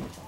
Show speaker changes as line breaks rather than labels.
있습니다.